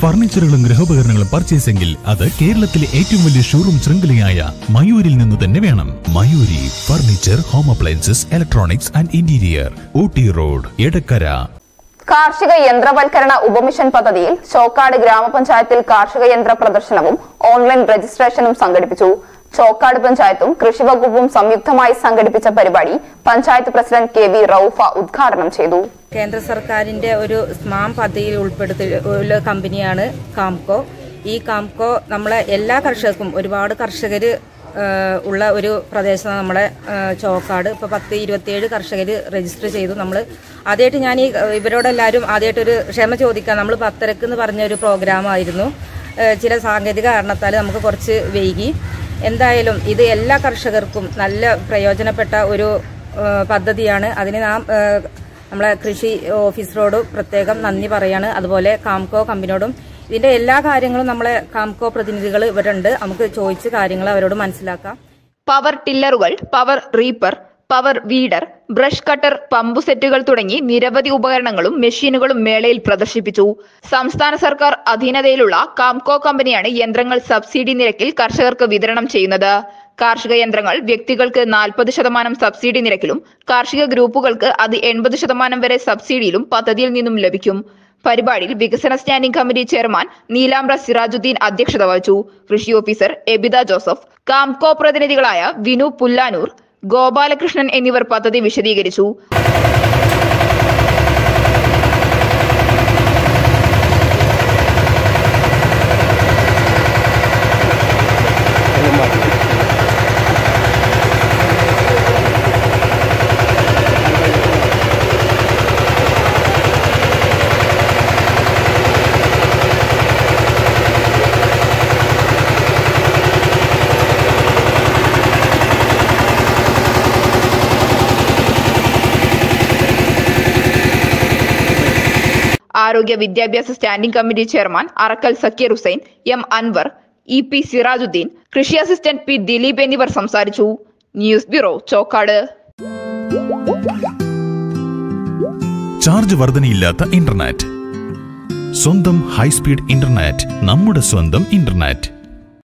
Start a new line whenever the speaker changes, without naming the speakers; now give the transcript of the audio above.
ഫർണിച്ചറുകളും ഗൃഹോപകരണങ്ങളും പർച്ചേസെങ്കിൽ അത് കേരളത്തിലെ ഏറ്റവും വലിയ ഷോറൂം ശൃംഖലയായ മയൂരിൽ നിന്ന് തന്നെ വേണം. Mayuri furniture home appliances electronics and interior Ooty road Edakkara.
കാർഷിക യന്ത്രവൽക്കരണ ഉപമിഷൻ പദ്ധതിയിൽ ചോക്കാട് ഗ്രാമപഞ്ചായത്തിൽ കാർഷിക യന്ത്ര പ്രദർശനവും ഓൺലൈൻ രജിസ്ട്രേഷനും സംഘടിപ്പിച്ചു. ചോക്കാട് പഞ്ചായത്തും കൃഷിവകുപ്പും സംയുക്തമായി സംഘടിപ്പിച്ച പരിപാടി panchayat president K V Raufa ഉദ്ഘാടനം ചെയ്തു.
കേന്ദ്ര സർക്കാരിന്റെ ഒരു സ്മാം പദ്ധതിയിൽ ഉൾപ്പെടുത്തിയ കമ്പനിയാണ് കാംകോ. ഈ കാംകോ നമ്മളെ എല്ലാ കർഷകർക്കും ഒരുപാട് കർഷകർ ഉള്ള ഒരു പ്രദേശമാണ് നമ്മുടെ ചോക്കാട്. ഇപ്പോൾ പത്ത് ഇരുപത്തിയേഴ് കർഷകർ രജിസ്റ്റർ ചെയ്തു നമ്മൾ ആദ്യമായിട്ട് ഞാൻ ഈ ഇവരോടെല്ലാവരും ആദ്യമായിട്ടൊരു ക്ഷമ ചോദിക്കാം. നമ്മൾ പത്തരക്ക് എന്ന് പറഞ്ഞ ഒരു പ്രോഗ്രാമായിരുന്നു ചില സാങ്കേതിക കാരണത്താൽ നമുക്ക് കുറച്ച് വൈകി. എന്തായാലും ഇത് എല്ലാ കർഷകർക്കും നല്ല പ്രയോജനപ്പെട്ട ഒരു പദ്ധതിയാണ്. അതിന് നാം നമ്മളെ കൃഷി ഓഫീസറോട് പ്രത്യേകം നന്ദി പറയാണ്. അതുപോലെ കാംകോ കമ്പനിയോടും ഇതിന്റെ എല്ലാ കാര്യങ്ങളും നമ്മളെ കാംകോ പ്രതിനിധികൾ ഇവരുണ്ട്. നമുക്ക് ചോദിച്ച് കാര്യങ്ങൾ അവരോട് മനസ്സിലാക്കാം.
Power ടില്ലറുകൾ power reaper power weeder brush cutter pump സെറ്റുകൾ തുടങ്ങി നിരവധി ഉപകരണങ്ങളും മെഷീനുകളും മേളയിൽ പ്രദർശിപ്പിച്ചു. സംസ്ഥാന സർക്കാർ അധീനതയിലുള്ള കാംകോ കമ്പനിയാണ് യന്ത്രങ്ങൾ സബ്സിഡി നിരക്കിൽ കർഷകർക്ക് വിതരണം ചെയ്യുന്നത്. കാർഷിക യന്ത്രങ്ങൾ വ്യക്തികൾക്ക് നാൽപ്പത് ശതമാനം സബ്സിഡി നിരക്കിലും കാർഷിക ഗ്രൂപ്പുകൾക്ക് അത് എൺപത് ശതമാനം വരെ സബ്സിഡിയിലും പദ്ധതിയിൽ നിന്നും ലഭിക്കും. പരിപാടിയിൽ വികസന standing committee chairman Neelambra Sirajuddin അധ്യക്ഷത വഹിച്ചു. കൃഷി ഓഫീസർ എബിത ജോസഫ് കാംകോ പ്രതിനിധികളായ വിനു പുല്ലാനൂർ ഗോപാലകൃഷ്ണൻ എന്നിവർ പദ്ധതി വിശദീകരിച്ചു ആരോഗ്യ വിദ്യാഭ്യാസ standing committee chairman Arakkal Zakir Hussain M Anwar E P Sirajuddin കൃഷി അസിസ്റ്റന്റ് പി ദിലീപ് എന്നിവർ സംസാരിച്ചു. News bureau Chokkad.
ചാർജ് വർധനയില്ലാത്ത ഇന്റർനെറ്റ്. സ്വന്തം ഹൈസ്പീഡ് ഇന്റർനെറ്റ് നമ്മുടെ സ്വന്തം ഇന്റർനെറ്റ്.